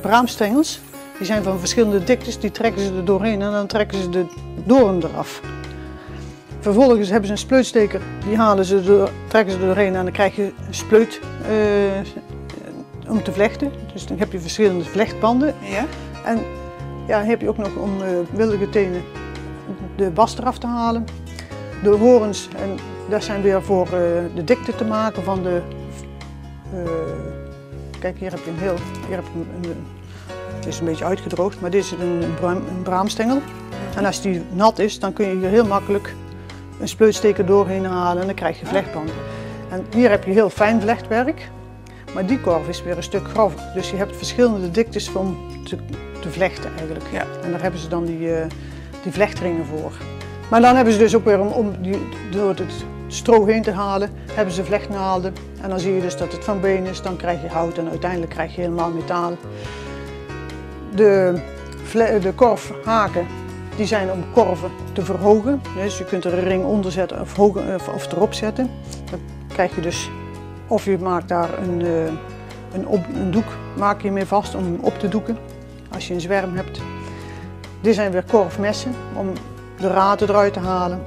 braamstengels die zijn van verschillende diktes. Die trekken ze er doorheen en dan trekken ze de doorn eraf. Vervolgens hebben ze een spleutsteker, die halen ze door, trekken ze er doorheen en dan krijg je een spleut uh, om te vlechten. Dus dan heb je verschillende vlechtbanden. Ja. En ja, dan heb je ook nog om uh, willige tenen de bast eraf te halen. De horens, en dat zijn weer voor uh, de dikte te maken van de... kijk, hier heb je een heel... Hier heb je een, een, het is een beetje uitgedroogd, maar dit is een, een braamstengel. En als die nat is, dan kun je hier heel makkelijk een spleutsteker doorheen halen en dan krijg je vlechtbanden. En hier heb je heel fijn vlechtwerk, maar die korf is weer een stuk grover. Dus je hebt verschillende diktes om te, te vlechten eigenlijk. Ja. En daar hebben ze dan die, uh, die vlechtringen voor. Maar dan hebben ze dus ook weer om, om die, door het stro heen te halen, hebben ze vlechtnaalden. En dan zie je dus dat het van been is, dan krijg je hout en uiteindelijk krijg je helemaal metaal. De, de korfhaken die zijn om korven te verhogen. Dus je kunt er een ring onder zetten of, hoger, of erop zetten. Dan krijg je dus, of je maakt daar een, eh, een, op, een doek maak je mee vast om hem op te doeken. Als je een zwerm hebt. Dit zijn weer korfmessen om de raten eruit te halen.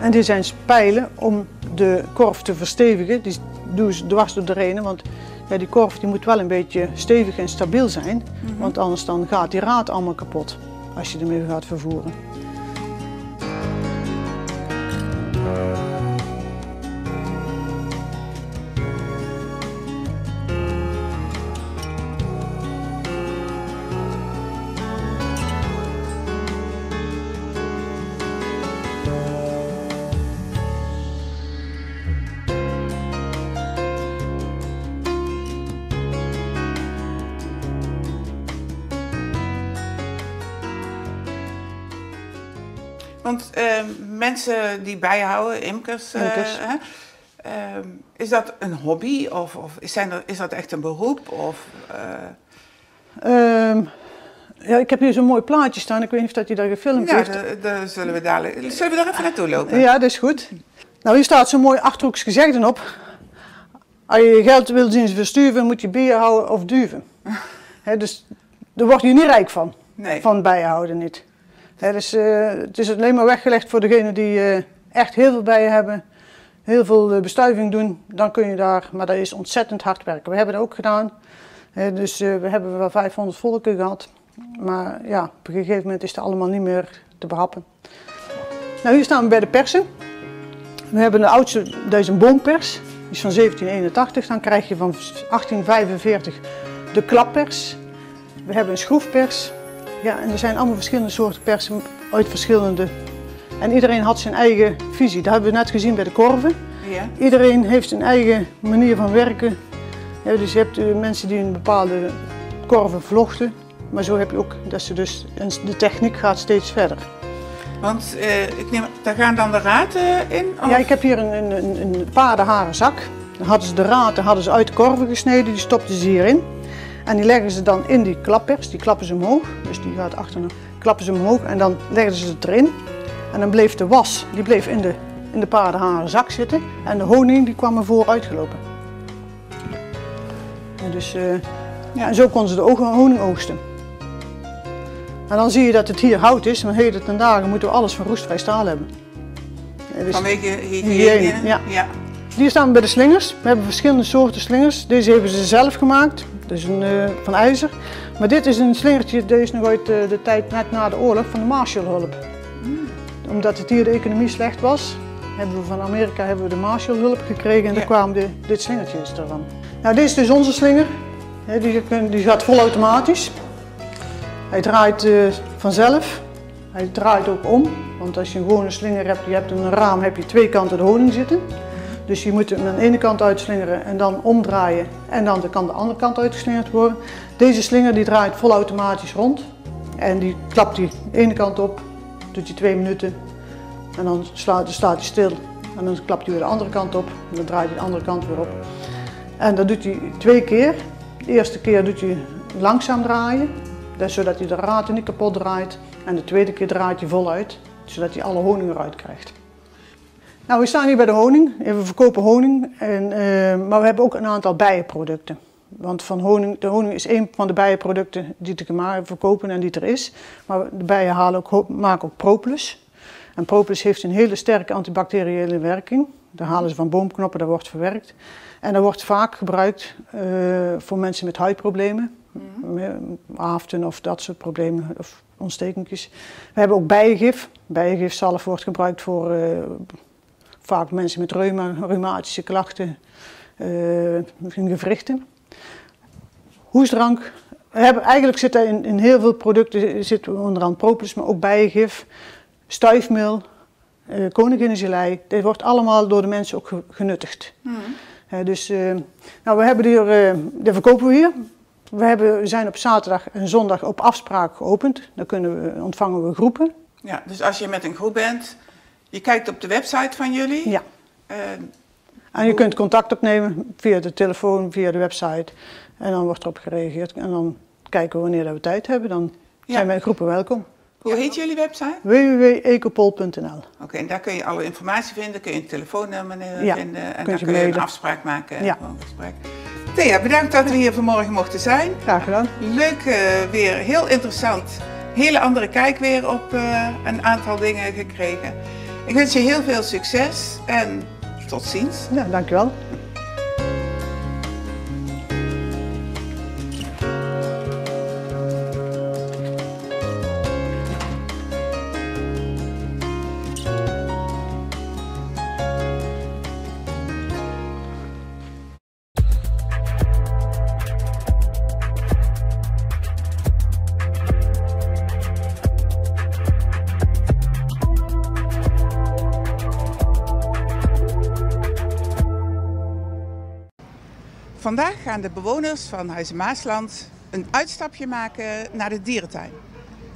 En dit zijn spijlen om de korf te verstevigen. Die doen ze dwars door de renen, want ja, die korf die moet wel een beetje stevig en stabiel zijn. Mhm. Want anders dan gaat die raad allemaal kapot als je ermee gaat vervoeren. Want ehm, mensen die bijhouden, imkers, eh, Imkers. ehm, is dat een hobby of, of is, zijn er, is dat echt een beroep? Of, eh, Ehm, ja, ik heb hier zo'n mooi plaatje staan. Ik weet niet of dat hij daar gefilmd ja, heeft. daar- daar zullen we dadelijk. Zullen we daar even naartoe lopen? Ja, dat is goed. Nou, hier staat zo'n mooi achterhoeks gezegde op. Als je je geld wil zien versturen, moet je bier houden of duven. (laughs) Dus daar word je niet rijk van, Nee. van bijenhouden niet. Hè, dus, eh, het is alleen maar weggelegd voor degenen die eh, echt heel veel bijen hebben, heel veel eh, bestuiving doen, dan kun je daar, maar dat is ontzettend hard werken. We hebben dat ook gedaan, dus we hebben wel 500 volken gehad, maar ja, op een gegeven moment is het allemaal niet meer te behappen. Nou, hier staan we bij de persen. We hebben de oudste, dat is een boompers, die is van 1781. Dan krijg je van 1845 de klappers. We hebben een schroefpers. Ja, en er zijn allemaal verschillende soorten persen uit verschillende. En iedereen had zijn eigen visie. Dat hebben we net gezien bij de korven. Ja. Iedereen heeft zijn eigen manier van werken. Ja, dus je hebt eh, mensen die een bepaalde korven vlochten. Maar zo heb je ook dat ze dus, de techniek gaat steeds verder. Want eh, ik neem, daar gaan dan de raten in? Of? Ja, ik heb hier een, een, een, een paardenharen zak. Dan hadden ze de raten hadden ze uit de korven gesneden, die stopten ze hierin. En die leggen ze dan in die klappers, die klappen ze omhoog. Dus die gaat achterna, klappen ze omhoog en dan leggen ze het erin. En dan bleef de was, die bleef in de, in de paardenharen zak zitten. En de honing die kwam er voor uitgelopen. En, dus, eh, ja, en zo konden ze de honing oogsten. En dan zie je dat het hier hout is, maar heden ten dagen moeten we alles van roestvrij staal hebben. Dus- Vanwege hygiëne? Hygiëne, ja. ja. hier staan we bij de slingers. We hebben verschillende soorten slingers. Deze hebben ze zelf gemaakt. Is een, eh, van ijzer. Maar dit is een slingertje, deze nog uit eh, de tijd net na de oorlog van de Marshallhulp. Omdat het hier de economie slecht was, hebben we van Amerika hebben we de Marshallhulp gekregen en Ja. daar kwamen de, dit slingertje ervan. Nou, dit is dus onze slinger. Die, die gaat volautomatisch. Hij draait eh, vanzelf. Hij draait ook om. Want als je een gewone slinger hebt, je hebt een raam, heb je twee kanten de honing zitten. Dus je moet hem aan de ene kant uitslingeren en dan omdraaien. En dan kan de andere kant uitgeslingerd worden. Deze slinger die draait volautomatisch rond. En die klapt de ene kant op, doet hij twee minuten. En dan staat hij stil. En dan klapt hij weer de andere kant op. En dan draait hij de andere kant weer op. En dat doet hij twee keer. De eerste keer doet hij langzaam draaien. Zodat hij de raten niet kapot draait. En de tweede keer draait hij voluit. Zodat hij alle honing eruit krijgt. Nou, we staan hier bij de honing. We verkopen honing. En, eh, maar we hebben ook een aantal bijenproducten. Want van honing, de honing is een van de bijenproducten die te verkopen en die er is. Maar de bijen halen ook, maken ook propolis. En propolis heeft een hele sterke antibacteriële werking. Daar halen ze van boomknoppen, dat wordt verwerkt. En dat wordt vaak gebruikt eh, voor mensen met huidproblemen. Met Aaften of dat soort problemen, of ontstekingjes. We hebben ook bijengif. Bijengifzalf wordt gebruikt voor eh, vaak mensen met reuma, reumatische klachten, eh in gewrichten. Hoesdrank. Hebben, eigenlijk zit er in, in heel veel producten, zit onder andere propolis, maar ook bijengif, stuifmeel, eh koninginnengelei. Dit wordt allemaal door de mensen ook ge- genuttigd. Eh, dus, nou, we hebben hier, eh dat verkopen we hier. We, hebben, we zijn op zaterdag en zondag op afspraak geopend. Dan kunnen we, ontvangen we groepen. ja. Dus als je met een groep bent, je kijkt op de website van jullie. Ja. En je kunt contact opnemen via de telefoon, via de website. En dan wordt erop gereageerd. En dan kijken we wanneer dat we tijd hebben. Dan Ja. zijn wij groepen welkom. hoe heet jullie website? www.ecopol.nl Oké, en daar kun je alle informatie vinden, kun je een telefoonnummer eh, Ja, vinden en kunt dan kun je een afspraak maken en Ja. een gesprek. Thea, bedankt dat we hier vanmorgen mochten zijn. Graag gedaan. Leuk eh, weer, heel interessant. Hele andere kijk weer op eh, een aantal dingen gekregen. Ik wens je heel veel succes en tot ziens. Ja, dankjewel. Gaan de bewoners van Huizen Maasland een uitstapje maken naar de dierentuin.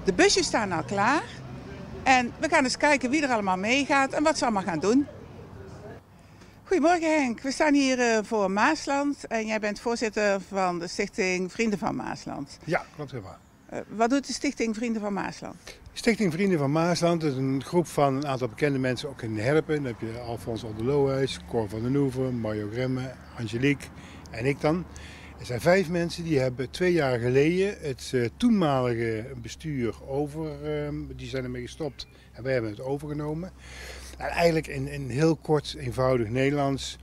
De busjes staan al klaar En we gaan eens kijken wie er allemaal meegaat en wat ze allemaal gaan doen. Goedemorgen Henk, we staan hier eh, voor Maasland en jij bent voorzitter van de stichting Vrienden van Maasland. Ja, klopt helemaal. Uh, wat doet de stichting Vrienden van Maasland? Stichting Vrienden van Maasland is een groep van een aantal bekende mensen, ook in Herpen. Dan heb je Alfons Oldelohuis, Cor van den Hoeven, Mario Gremme, Angelique en ik dan. Er zijn vijf mensen die hebben twee jaar geleden het uh, toenmalige bestuur over, uh, die zijn ermee gestopt en wij hebben het overgenomen. En eigenlijk in, in heel kort, eenvoudig Nederlands,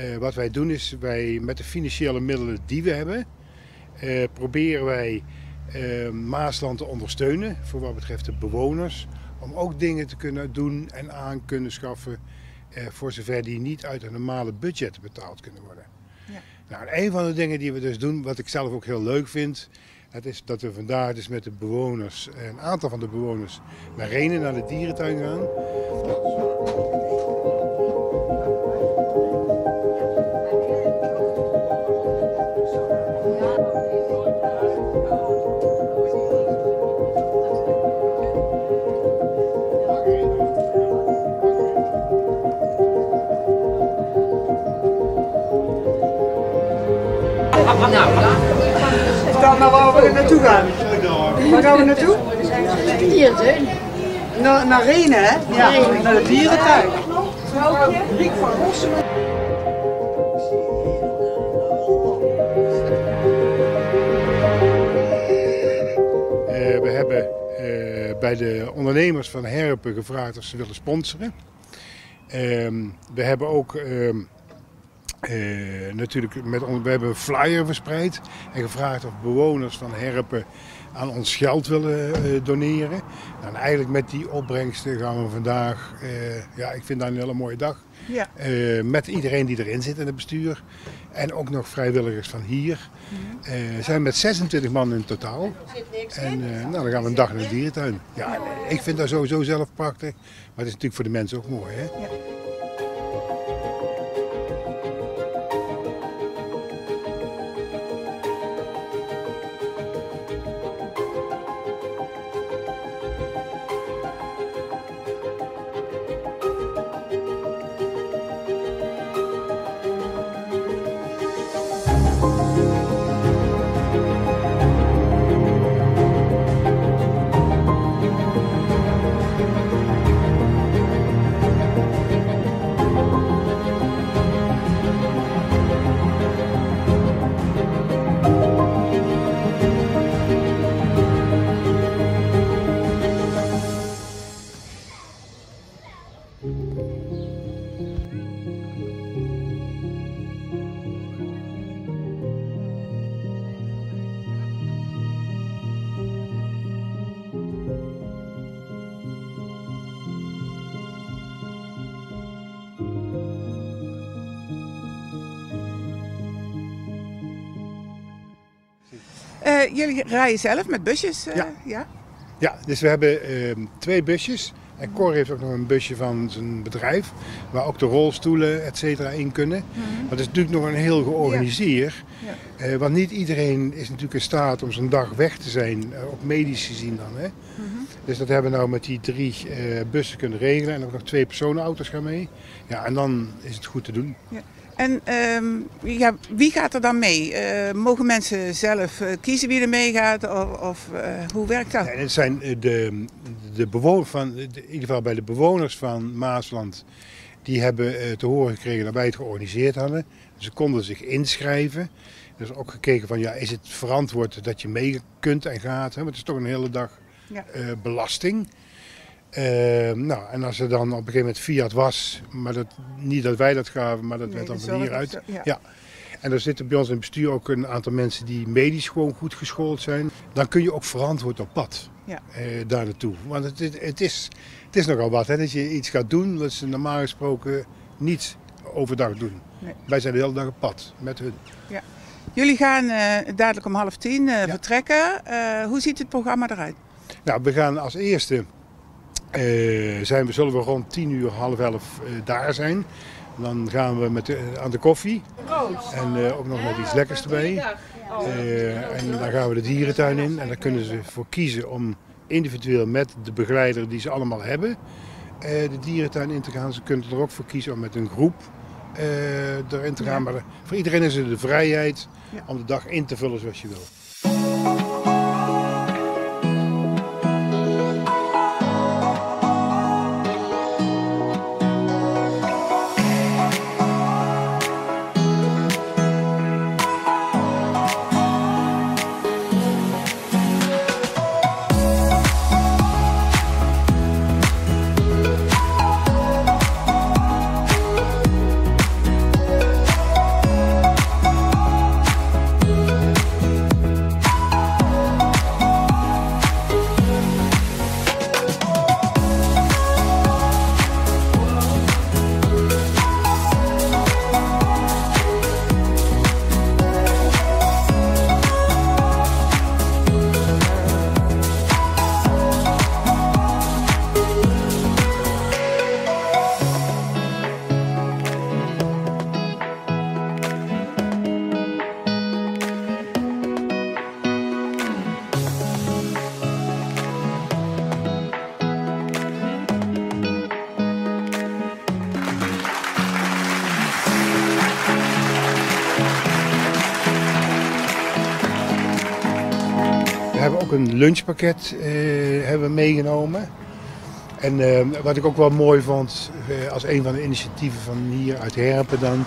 uh, wat wij doen is wij met de financiële middelen die we hebben, proberen wij Maasland te ondersteunen voor wat betreft de bewoners. Om ook dingen te kunnen doen en aan kunnen schaffen voor zover die niet uit een normale budget betaald kunnen worden. Nou, een van de dingen die we dus doen, wat ik zelf ook heel leuk vind, dat is dat we vandaag dus met de bewoners, een aantal van de bewoners, naar Renen, naar de dierentuin gaan. Vertel nou waar we naartoe gaan. Waar gaan we naartoe? Dierentuin. Naar, naar Renen, hè? Ja, naar de dierentuin. Riek van Rossum. We hebben uh, bij de ondernemers van Herpen gevraagd of ze willen sponsoren. Uh, we hebben ook ehm, uh, natuurlijk met, we hebben een flyer verspreid en gevraagd of bewoners van Herpen aan ons geld willen uh, doneren. Nou, en eigenlijk met die opbrengsten gaan we vandaag, uh, ja, ik vind dat een hele mooie dag. Ja. met iedereen die erin zit in het bestuur. En ook nog vrijwilligers van hier. We zijn met 26 man in totaal. En nou, dan gaan we een dag naar de dierentuin. Ja, ik vind dat sowieso zelf prachtig. Maar het is natuurlijk voor de mensen ook mooi. Hè? Ja. Jullie rijden zelf met busjes? Uh, ja. ja. Ja, dus we hebben uh, twee busjes. En Cor heeft ook nog een busje van zijn bedrijf, waar ook de rolstoelen et cetera in kunnen. Mm -hmm. Maar dat is natuurlijk nog een heel georganiseerd. Ja. Ja. Uh, want niet iedereen is natuurlijk in staat om zo'n dag weg te zijn, uh, ook medisch gezien dan. Hè? Mm -hmm. Dus dat hebben we nou met die drie uh, bussen kunnen regelen en ook nog twee personenauto's gaan mee. Ja, en dan is het goed te doen. Ja. En um, ja, wie gaat er dan mee? Uh, mogen mensen zelf uh, kiezen wie er meegaat? Of, of uh, hoe werkt dat? Het zijn de, de bewoners van, in ieder geval bij de bewoners van Maasland, die hebben te horen gekregen dat wij het georganiseerd hadden. Ze konden zich inschrijven. Er is ook gekeken van, ja, is het verantwoord dat je mee kunt en gaat? Hè? Want het is toch een hele dag ja. belasting. Uh, nou, en als er dan op een gegeven moment Fiat was, maar dat, niet dat wij dat gaven, maar dat nee, werd dan van hieruit. Ja. ja. En er zitten bij ons in het bestuur ook een aantal mensen die medisch gewoon goed geschoold zijn. Dan kun je ook verantwoord op pad ja. uh, daar naartoe. Want het, het, is, het is nogal wat, hè, dat je iets gaat doen wat ze normaal gesproken niet overdag doen. Nee. Wij zijn de hele dag op pad met hun. Ja. Jullie gaan uh, dadelijk om half tien uh, vertrekken. hoe ziet het programma eruit? Nou, we gaan als eerste zijn we, zullen we rond 10 uur, half elf uh, daar zijn. Dan gaan we met de, aan de koffie. En uh, ook nog met iets lekkers erbij. en dan gaan we de dierentuin in. En daar kunnen ze voor kiezen om individueel met de begeleider die ze allemaal hebben, de dierentuin in te gaan. Ze kunnen er ook voor kiezen om met een groep erin te gaan. Maar voor iedereen is er de vrijheid om de dag in te vullen zoals je wil. Een lunchpakket uh, hebben meegenomen. En uh, wat ik ook wel mooi vond, uh, als een van de initiatieven van hier uit Herpen dan,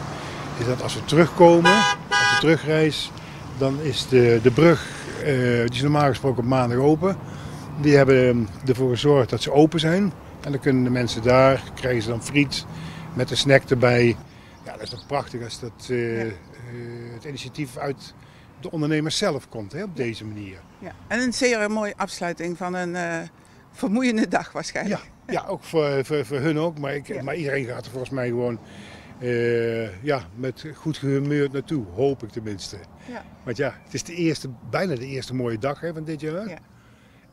is dat als we terugkomen, op de terugreis, dan is de, de brug, die is normaal gesproken op maandag open. Die hebben ervoor gezorgd dat ze open zijn. En dan kunnen de mensen daar, krijgen ze dan friet met een snack erbij. Ja, dat is toch prachtig als dat ja. het initiatief uit de ondernemer zelf komt hè, op deze manier. Ja. En een zeer mooie afsluiting van een uh, vermoeiende dag waarschijnlijk. Ja, ja ook voor, voor, voor hun ook. Maar, ik, maar iedereen gaat er volgens mij gewoon uh, ja, met goed gehumeurd naartoe. Hoop ik tenminste. Ja. Want ja, het is de eerste, bijna de eerste mooie dag hè, van dit jaar. Ja.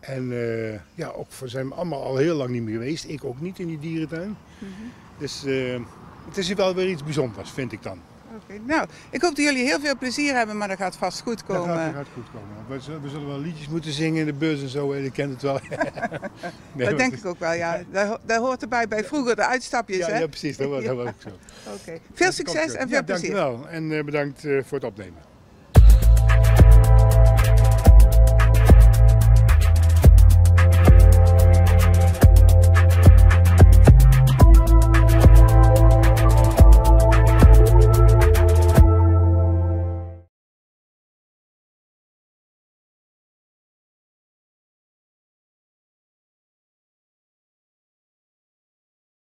En uh, ja, ook we zijn allemaal al heel lang niet meer geweest. Ik ook niet in die dierentuin. Mm -hmm. Dus het is wel weer iets bijzonders, vind ik dan. Oké, nou, ik hoop dat jullie heel veel plezier hebben, maar dat gaat vast goed komen. Dat gaat, dat gaat goed komen. We zullen, we zullen, wel liedjes moeten zingen in de bus en zo, en ik ken het wel. (laughs) nee, dat denk ik ook wel, ja. (laughs) Daar, daar, hoort erbij bij vroeger de uitstapjes, ja, hè? Ja, precies, dat was, dat was ook zo. Oké, veel succes en veel plezier. Dankjewel en uh, bedankt uh, voor het opnemen.